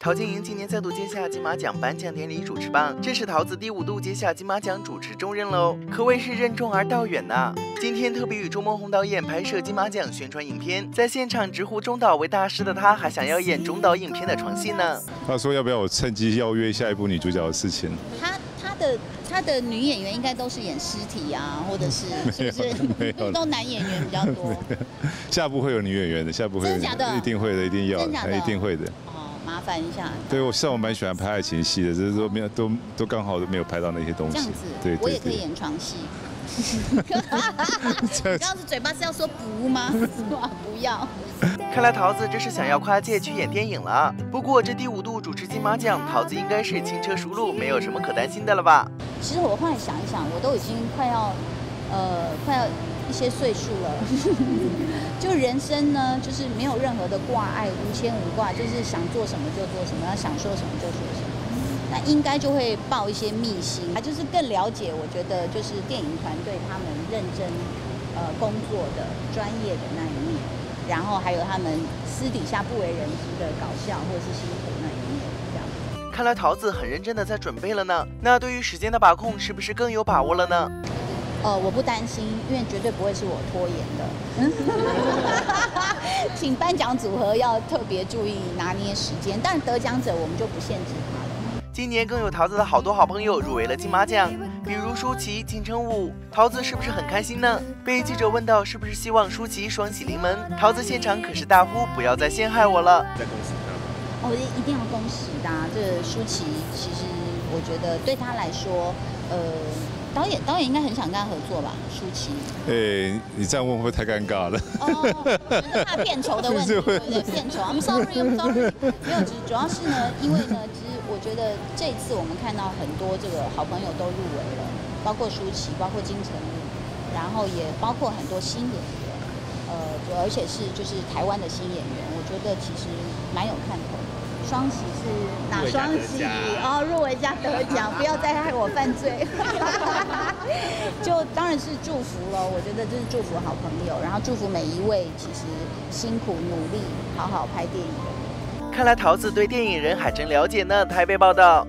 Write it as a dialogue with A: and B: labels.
A: 陶晶莹今年再度接下金马奖颁奖典礼主持棒，这是桃子第五度接下金马奖主持重任喽，可谓是任重而道远呐。今天特别与周梦红导演拍摄金马奖宣传影片，在现场直呼中导为大师的他，还想要演中导影片的床戏呢。
B: 他说要不要我趁机邀约下一部女主角的事情？
C: 他他的他的女演员应该都是演尸体啊，或者是 是不是？
B: 没有
C: 都男演员比较多。
B: 下部会有女演员的，下部会
C: 真的假的
B: 一定会的，一定要
C: 真的假的
B: 一定会的。
C: 麻烦一下。
B: 对我像我蛮喜欢拍爱情戏的，只是说没有都都刚好都没有拍到那些东西。
C: 这样子，
B: 对，
C: 我也可以演床戏。这样子嘴巴是要说不吗？不要。
A: 看来桃子这是想要跨界去演电影了。不过这第五度主持金马奖，桃子应该是轻车熟路，没有什么可担心的了吧？
C: 其实我后来想一想，我都已经快要，呃，快要。一些岁数了，就人生呢，就是没有任何的挂碍，无牵无挂，就是想做什么就做什么，想说什么就说什么。那应该就会报一些秘辛，他就是更了解，我觉得就是电影团队他们认真呃工作的专业的那一面，然后还有他们私底下不为人知的搞笑或者是辛苦那一面，这样。
A: 看来桃子很认真的在准备了呢。那对于时间的把控，是不是更有把握了呢？
C: 呃，我不担心，因为绝对不会是我拖延的。请颁奖组合要特别注意拿捏时间，但得奖者我们就不限制他了。
A: 今年更有桃子的好多好朋友入围了金马奖，比如舒淇、金城武，桃子是不是很开心呢？被记者问到是不是希望舒淇双喜临门，桃子现场可是大呼不要再陷害我了。
D: 再恭喜
C: 他！哦，一定要恭喜的。这舒淇其实我觉得对他来说，呃。导演导演应该很想跟他合作吧，舒淇。
B: 哎，你这样问会不会太尴尬了？
C: 哦，怕片酬的问题，对对？片酬，I'm sorry，I'm sorry。没有，主主要是呢，因为呢，其实我觉得这次我们看到很多这个好朋友都入围了，包括舒淇，包括金城武，然后也包括很多新演员，呃，而且是就是台湾的新演员，我觉得其实蛮有看头。双喜是哪双喜？哦，入围加得奖，不要再害我犯罪。就当然是祝福了，我觉得就是祝福好朋友，然后祝福每一位其实辛苦努力，好好拍电影。
A: 看来桃子对电影人还真了解呢。台北报道。